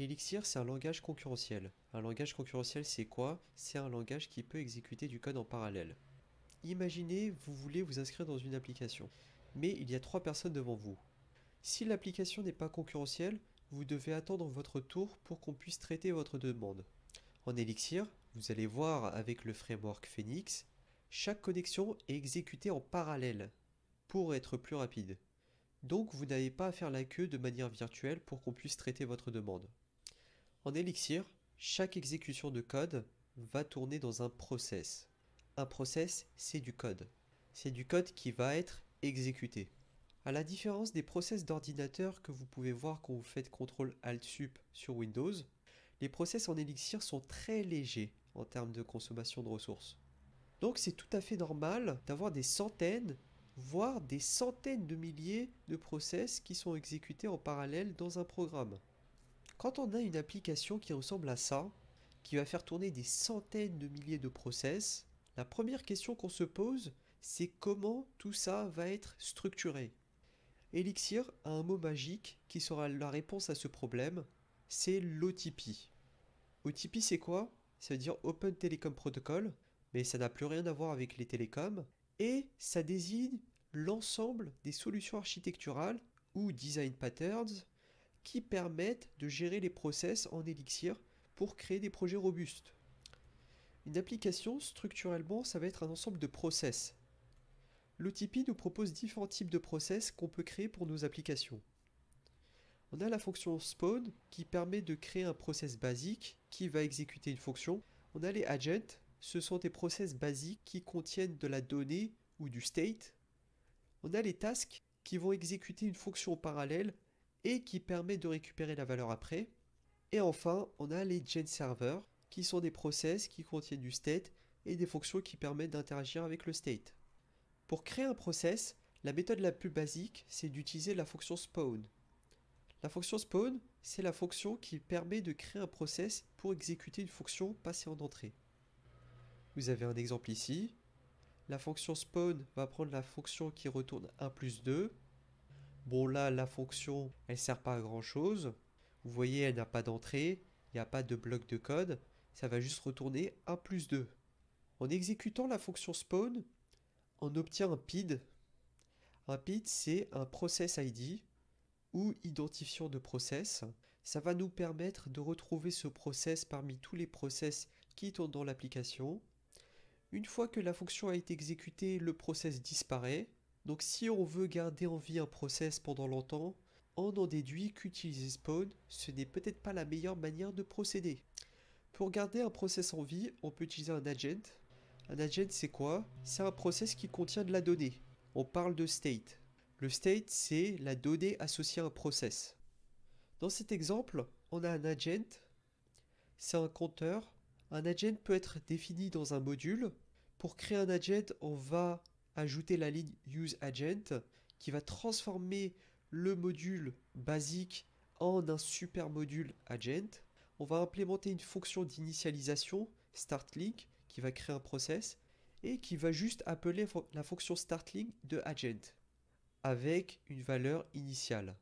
Elixir, c'est un langage concurrentiel. Un langage concurrentiel, c'est quoi? C'est un langage qui peut exécuter du code en parallèle. Imaginez, vous voulez vous inscrire dans une application, mais il y a trois personnes devant vous. Si l'application n'est pas concurrentielle, vous devez attendre votre tour pour qu'on puisse traiter votre demande. En Elixir, vous allez voir avec le framework Phoenix, chaque connexion est exécutée en parallèle pour être plus rapide. Donc vous n'avez pas à faire la queue de manière virtuelle pour qu'on puisse traiter votre demande. En Elixir, chaque exécution de code va tourner dans un process. Un process, c'est du code. C'est du code qui va être exécuté. À la différence des process d'ordinateur que vous pouvez voir quand vous faites CTRL ALT SUP sur Windows, les process en Elixir sont très légers en termes de consommation de ressources. Donc c'est tout à fait normal d'avoir des centaines, voire des centaines de milliers de process qui sont exécutés en parallèle dans un programme. Quand on a une application qui ressemble à ça, qui va faire tourner des centaines de milliers de process, la première question qu'on se pose, c'est comment tout ça va être structuré. Elixir a un mot magique qui sera la réponse à ce problème, c'est l'OTP. OTP c'est quoi? Ça veut dire Open Telecom Protocol, mais ça n'a plus rien à voir avec les télécoms, et ça désigne l'ensemble des solutions architecturales ou design patterns qui permettent de gérer les process en Elixir pour créer des projets robustes. Une application, structurellement, ça va être un ensemble de process. L'OTP nous propose différents types de process qu'on peut créer pour nos applications. On a la fonction spawn qui permet de créer un process basique qui va exécuter une fonction. On a les agents, ce sont des process basiques qui contiennent de la donnée ou du state. On a les tasks qui vont exécuter une fonction parallèle et qui permet de récupérer la valeur après. Et enfin, on a les gen servers qui sont des process qui contiennent du state et des fonctions qui permettent d'interagir avec le state. Pour créer un process, la méthode la plus basique, c'est d'utiliser la fonction spawn. La fonction spawn, c'est la fonction qui permet de créer un process pour exécuter une fonction passée en entrée. Vous avez un exemple ici. La fonction spawn va prendre la fonction qui retourne 1 plus 2 Bon là, la fonction, elle sert pas à grand chose. Vous voyez, elle n'a pas d'entrée, il n'y a pas de bloc de code. Ça va juste retourner 1 plus 2. En exécutant la fonction spawn, on obtient un PID. Un PID, c'est un process ID ou identifiant de process. Ça va nous permettre de retrouver ce process parmi tous les process qui tournent dans l'application. Une fois que la fonction a été exécutée, le process disparaît. Donc si on veut garder en vie un process pendant longtemps, on en déduit qu'utiliser spawn, ce n'est peut-être pas la meilleure manière de procéder. Pour garder un process en vie, on peut utiliser un agent. Un agent c'est quoi? C'est un process qui contient de la donnée. On parle de state. Le state c'est la donnée associée à un process. Dans cet exemple, on a un agent, c'est un compteur. Un agent peut être défini dans un module. Pour créer un agent, on va ajouter la ligne useAgent qui va transformer le module basique en un super module agent. On va implémenter une fonction d'initialisation startLink qui va créer un process et qui va juste appeler la fonction startLink de agent avec une valeur initiale.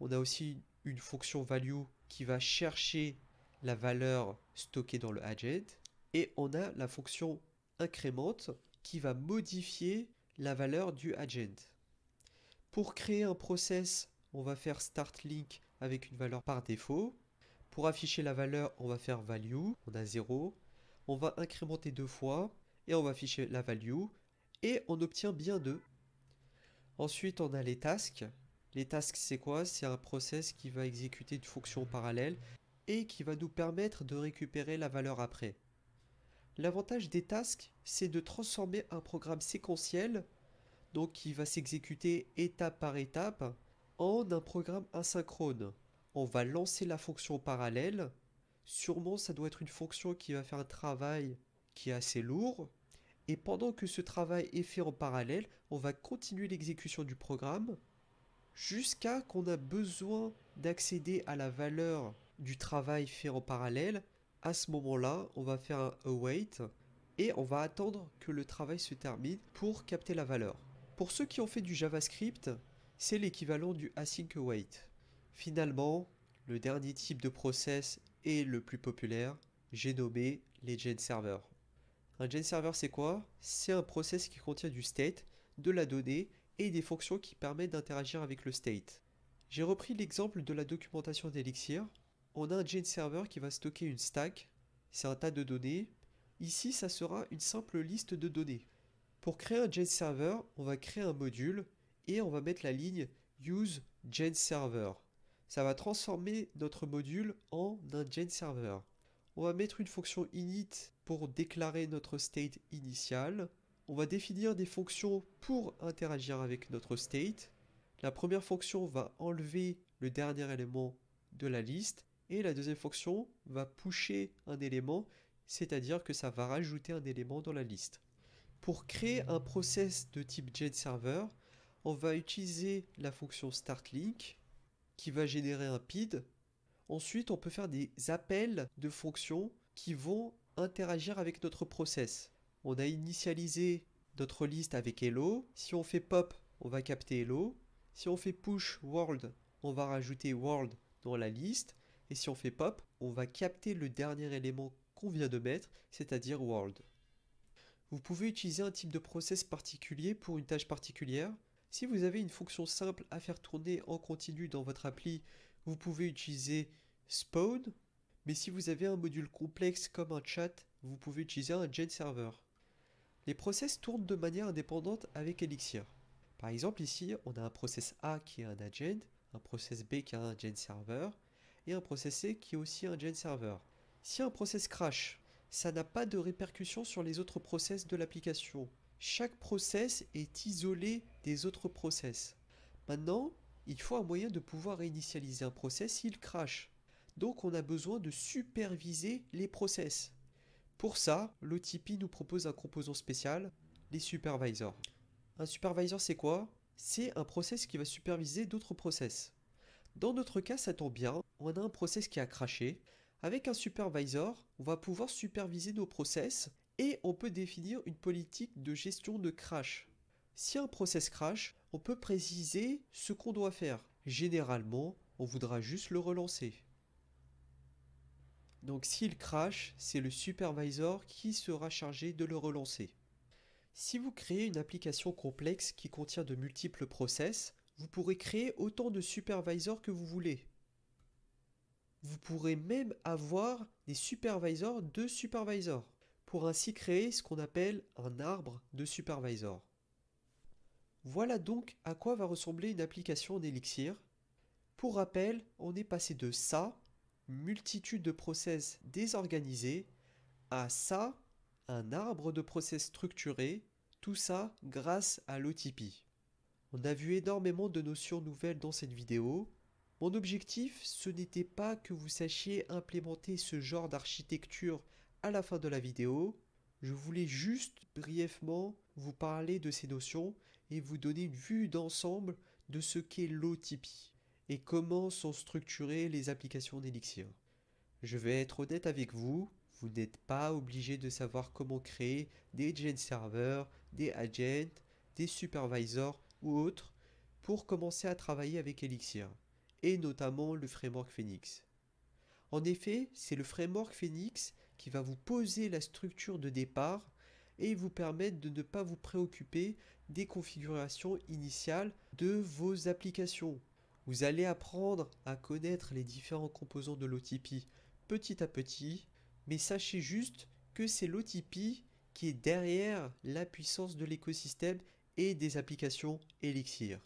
On a aussi une fonction value qui va chercher la valeur stockée dans le agent et on a la fonction incrémente qui va modifier la valeur du agent. Pour créer un process, on va faire start link avec une valeur par défaut. Pour afficher la valeur, on va faire value, on a 0. On va incrémenter deux fois et on va afficher la value et on obtient bien 2. Ensuite, on a les tasks. Les tasks, c'est quoi? C'est un process qui va exécuter une fonction parallèle et qui va nous permettre de récupérer la valeur après. L'avantage des tasks, c'est de transformer un programme séquentiel, donc qui va s'exécuter étape par étape, en un programme asynchrone. On va lancer la fonction parallèle. Sûrement, ça doit être une fonction qui va faire un travail qui est assez lourd. Et pendant que ce travail est fait en parallèle, on va continuer l'exécution du programme jusqu'à qu'on a besoin d'accéder à la valeur du travail fait en parallèle à ce moment-là, on va faire un await et on va attendre que le travail se termine pour capter la valeur. Pour ceux qui ont fait du JavaScript, c'est l'équivalent du async await. Finalement, le dernier type de process et le plus populaire, j'ai nommé les gen servers. Un gen server c'est quoi? C'est un process qui contient du state, de la donnée et des fonctions qui permettent d'interagir avec le state. J'ai repris l'exemple de la documentation d'Elixir. On a un gen server qui va stocker une stack, c'est un tas de données. Ici, ça sera une simple liste de données. Pour créer un gen server, on va créer un module et on va mettre la ligne use gen server. Ça va transformer notre module en un gen server. On va mettre une fonction init pour déclarer notre state initial. On va définir des fonctions pour interagir avec notre state. La première fonction va enlever le dernier élément de la liste et la deuxième fonction va pusher un élément, c'est-à-dire que ça va rajouter un élément dans la liste. Pour créer un process de type GenServer, on va utiliser la fonction startLink qui va générer un PID. Ensuite, on peut faire des appels de fonctions qui vont interagir avec notre process. On a initialisé notre liste avec hello. Si on fait pop, on va capter hello. Si on fait push world, on va rajouter world dans la liste. Et si on fait pop, on va capter le dernier élément qu'on vient de mettre, c'est-à-dire world. Vous pouvez utiliser un type de process particulier pour une tâche particulière. Si vous avez une fonction simple à faire tourner en continu dans votre appli, vous pouvez utiliser spawn. Mais si vous avez un module complexe comme un chat, vous pouvez utiliser un gen server. Les process tournent de manière indépendante avec Elixir. Par exemple, ici, on a un process A qui est un agent, un process B qui est un gen server, et un process qui est aussi un gen server. Si un process crash, ça n'a pas de répercussion sur les autres process de l'application. Chaque process est isolé des autres process. Maintenant, il faut un moyen de pouvoir réinitialiser un process s'il crache. Donc on a besoin de superviser les process. Pour ça, l'OTP nous propose un composant spécial, les supervisors. Un supervisor c'est quoi? C'est un process qui va superviser d'autres process. Dans notre cas, ça tombe bien, on a un process qui a craché, avec un supervisor, on va pouvoir superviser nos process et on peut définir une politique de gestion de crash. Si un process crash, on peut préciser ce qu'on doit faire. Généralement, on voudra juste le relancer. Donc s'il crash, c'est le supervisor qui sera chargé de le relancer. Si vous créez une application complexe qui contient de multiples process, vous pourrez créer autant de supervisors que vous voulez vous pourrez même avoir des supervisors de supervisors pour ainsi créer ce qu'on appelle un arbre de supervisors. Voilà donc à quoi va ressembler une application en Elixir. Pour rappel, on est passé de ça, multitude de process désorganisés, à ça, un arbre de process structuré, tout ça grâce à l'OTP. On a vu énormément de notions nouvelles dans cette vidéo, mon objectif, ce n'était pas que vous sachiez implémenter ce genre d'architecture à la fin de la vidéo. Je voulais juste brièvement vous parler de ces notions et vous donner une vue d'ensemble de ce qu'est l'OTP et comment sont structurées les applications d'Elixir. Je vais être honnête avec vous, vous n'êtes pas obligé de savoir comment créer des gen servers, des agents, des supervisors ou pour commencer à travailler avec Elixir et notamment le framework Phoenix. En effet, c'est le framework Phoenix qui va vous poser la structure de départ et vous permettre de ne pas vous préoccuper des configurations initiales de vos applications. Vous allez apprendre à connaître les différents composants de l'OTP petit à petit, mais sachez juste que c'est l'OTP qui est derrière la puissance de l'écosystème et des applications Elixir.